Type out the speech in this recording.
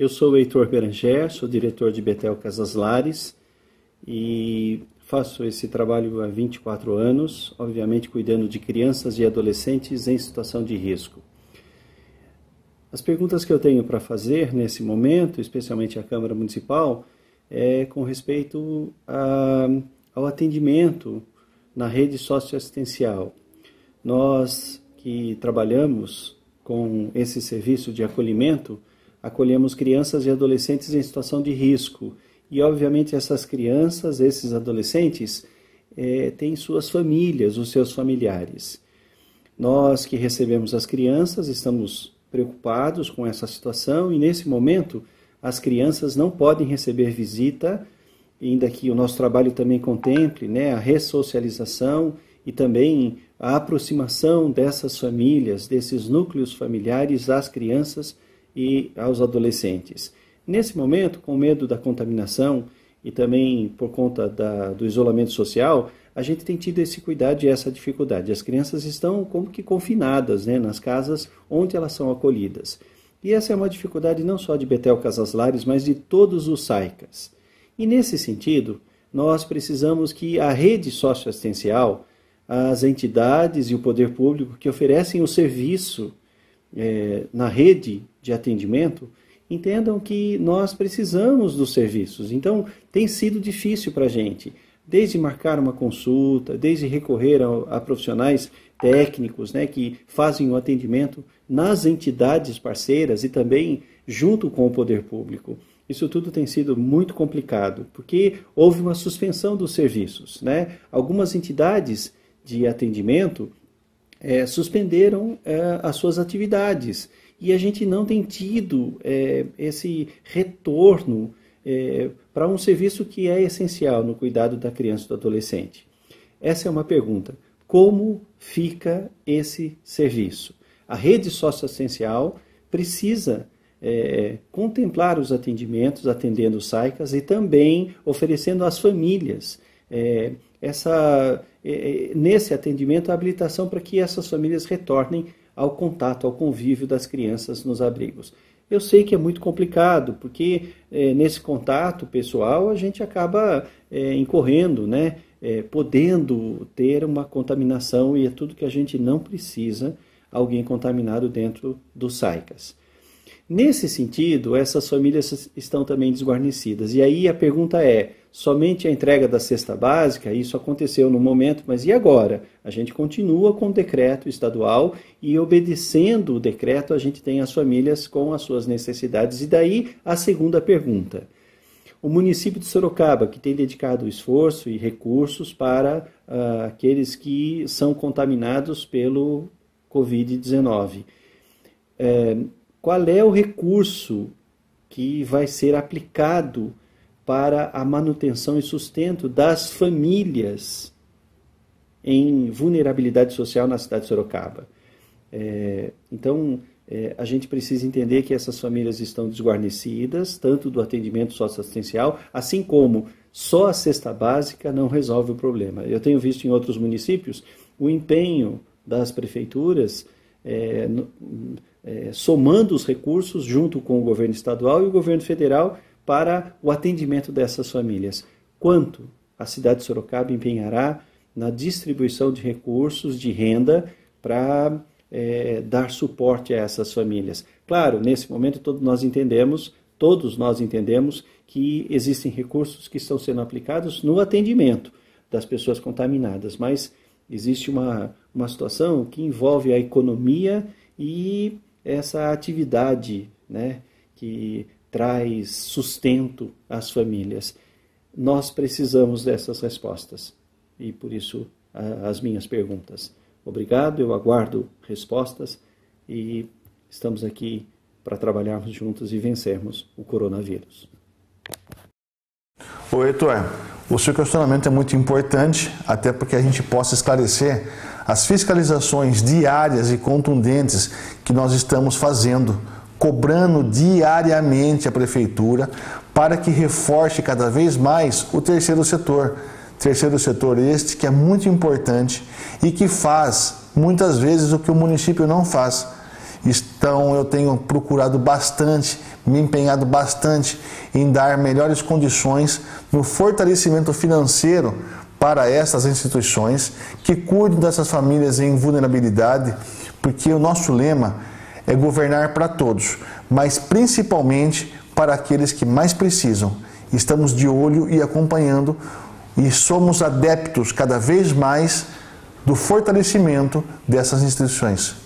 Eu sou o Heitor Beranger, sou diretor de Betel Casas Lares e faço esse trabalho há 24 anos, obviamente cuidando de crianças e adolescentes em situação de risco. As perguntas que eu tenho para fazer nesse momento, especialmente à Câmara Municipal, é com respeito a, ao atendimento na rede socioassistencial. Nós que trabalhamos com esse serviço de acolhimento, acolhemos crianças e adolescentes em situação de risco. E, obviamente, essas crianças, esses adolescentes, é, têm suas famílias, os seus familiares. Nós que recebemos as crianças estamos preocupados com essa situação e, nesse momento, as crianças não podem receber visita, ainda que o nosso trabalho também contemple né, a ressocialização e também a aproximação dessas famílias, desses núcleos familiares às crianças e aos adolescentes. Nesse momento, com medo da contaminação e também por conta da, do isolamento social, a gente tem tido esse cuidado e essa dificuldade. As crianças estão como que confinadas né, nas casas onde elas são acolhidas. E essa é uma dificuldade não só de Betel Casas Lares, mas de todos os SAICAS. E nesse sentido, nós precisamos que a rede socioassistencial, as entidades e o poder público que oferecem o serviço é, na rede de atendimento entendam que nós precisamos dos serviços. Então, tem sido difícil para a gente, desde marcar uma consulta, desde recorrer a, a profissionais técnicos né, que fazem o atendimento nas entidades parceiras e também junto com o poder público. Isso tudo tem sido muito complicado, porque houve uma suspensão dos serviços. Né? Algumas entidades de atendimento é, suspenderam é, as suas atividades e a gente não tem tido é, esse retorno é, para um serviço que é essencial no cuidado da criança e do adolescente. Essa é uma pergunta. Como fica esse serviço? A rede socioassistencial precisa é, contemplar os atendimentos, atendendo os SAICAS e também oferecendo às famílias é, essa, é, nesse atendimento a habilitação para que essas famílias retornem ao contato, ao convívio das crianças nos abrigos. Eu sei que é muito complicado, porque é, nesse contato pessoal a gente acaba é, incorrendo, né, é, podendo ter uma contaminação e é tudo que a gente não precisa, alguém contaminado dentro dos SAICAS. Nesse sentido, essas famílias estão também desguarnecidas. E aí a pergunta é: somente a entrega da cesta básica? Isso aconteceu no momento, mas e agora? A gente continua com o decreto estadual e, obedecendo o decreto, a gente tem as famílias com as suas necessidades. E daí a segunda pergunta. O município de Sorocaba, que tem dedicado esforço e recursos para uh, aqueles que são contaminados pelo Covid-19. É, qual é o recurso que vai ser aplicado para a manutenção e sustento das famílias em vulnerabilidade social na cidade de Sorocaba. É, então, é, a gente precisa entender que essas famílias estão desguarnecidas, tanto do atendimento socioassistencial, assim como só a cesta básica não resolve o problema. Eu tenho visto em outros municípios o empenho das prefeituras é, é, somando os recursos junto com o governo estadual e o governo federal para o atendimento dessas famílias. Quanto a cidade de Sorocaba empenhará na distribuição de recursos de renda para é, dar suporte a essas famílias? Claro, nesse momento todos nós entendemos, todos nós entendemos que existem recursos que estão sendo aplicados no atendimento das pessoas contaminadas, mas existe uma, uma situação que envolve a economia e essa atividade né, que traz sustento às famílias. Nós precisamos dessas respostas e por isso as minhas perguntas. Obrigado, eu aguardo respostas e estamos aqui para trabalharmos juntos e vencermos o coronavírus. Oi, Heitor, o seu questionamento é muito importante, até porque a gente possa esclarecer as fiscalizações diárias e contundentes que nós estamos fazendo, cobrando diariamente a prefeitura para que reforce cada vez mais o terceiro setor. Terceiro setor este que é muito importante e que faz muitas vezes o que o município não faz. Então eu tenho procurado bastante, me empenhado bastante em dar melhores condições no fortalecimento financeiro para essas instituições que cuidam dessas famílias em vulnerabilidade, porque o nosso lema é governar para todos, mas principalmente para aqueles que mais precisam. Estamos de olho e acompanhando e somos adeptos cada vez mais do fortalecimento dessas instituições.